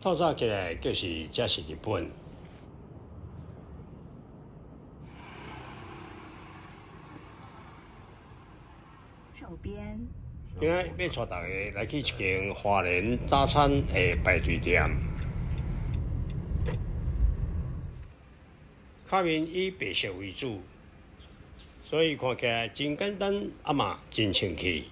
透早起来就是这是日本。手边。今日要带大家来去一间华人早餐的排队店。卡面以白色为主，所以看起来真简单，啊嘛真清气。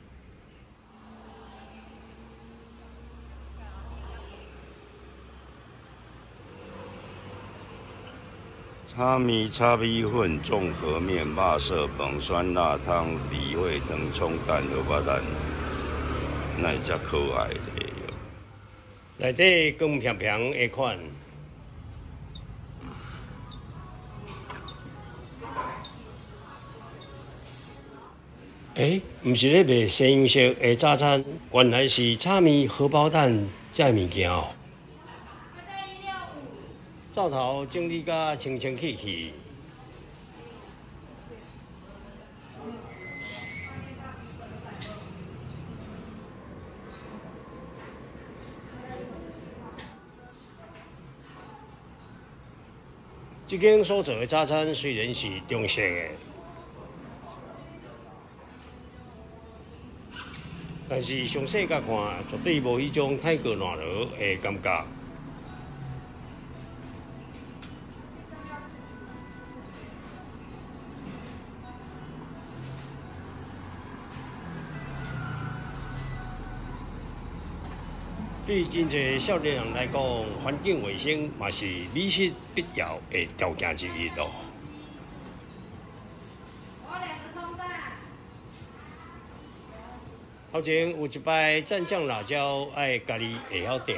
炒米、炒米粉、综合面、肉色饭、酸辣汤、米血汤、葱蛋、荷包蛋，那只可爱的哟。内底光平平的款。诶，毋是咧卖西洋式的早餐，原来是炒面、荷包蛋这物件哦。灶头整理甲清清气气，这间所做的早餐虽然是中性的，但是从细甲看，绝对无迄种太过热闹的感觉。对真侪少年人来讲，环境卫生嘛是美食必要的条件之一咯。头前有一摆蘸酱辣椒，爱家己会晓调。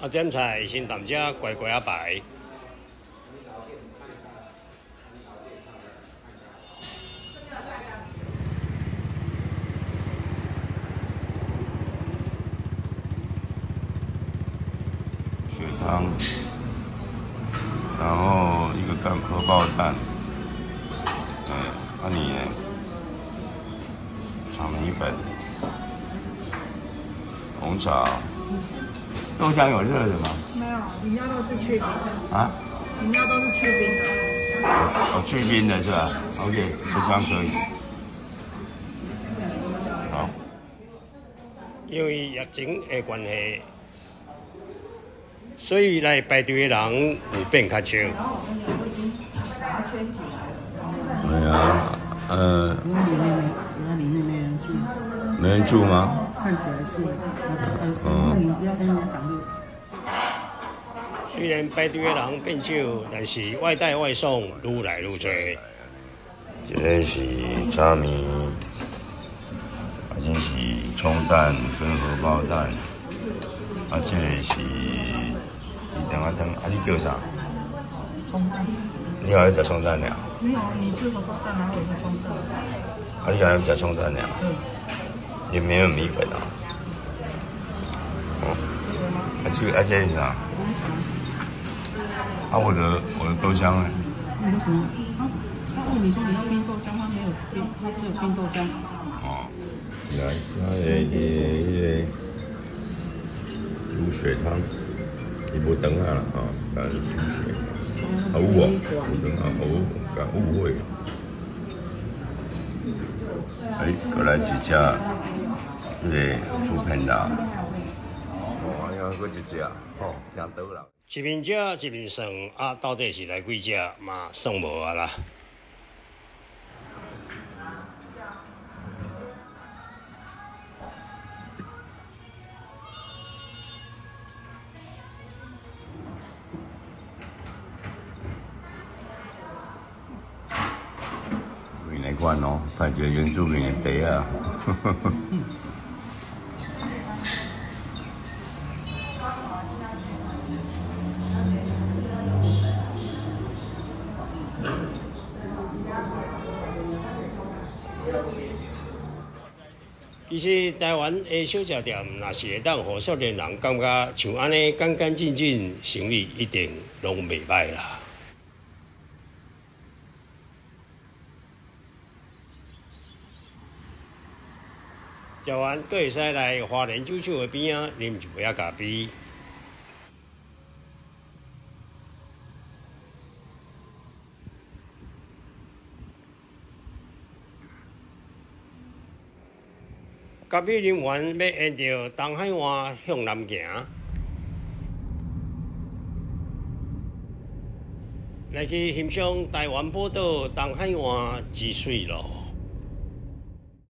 啊，点菜先淡只乖乖啊白。血汤，然后一个蛋荷包蛋，哎，阿你炒米粉，红茶，豆浆有热的吗？没有，饮料都是去冰的。啊？饮料都是去冰的。哦，去冰的是吧？OK，豆浆可以。好。因为疫情的关系。所以来排队的人有变较少。对啊，呃。没人住吗？看起来是。嗯。你不要跟人家讲路。虽然排队的人变少，但是外带外送愈来愈多。这个是炒面，啊，这是葱蛋跟荷包蛋，啊，这个是。两个汤，啊，你叫啥？葱蛋。你好像食葱蛋了？没有，你是荷包蛋，然后我是葱蛋。啊，你好像食葱蛋了？对。也没有米粉啊。哦。啊，这个啊这是啥？啊，我的我的豆浆呢？你说什么？他他问你说你要冰豆浆，他没有冰，他只有冰豆浆。哦。来，那个个个猪血汤。你无等下啦，吼，但是煮水，好无无等下好，甲误会。哎，过来一只，这个猪片啦。哦，要过一只，吼，听到啦。一面食一面算，啊，到底是来几只嘛？算无啊啦。关哦，派个原住民的地啊！其实台湾的小食店，若是会当互少年人感觉像安尼干干净净，生意一定拢袂歹啦。食完，佫会使来花莲酒厂的边啊，啉一杯啊咖啡。咖啡啉完，要沿着东海湾向南行，来去欣赏台湾宝岛东海湾之水咯。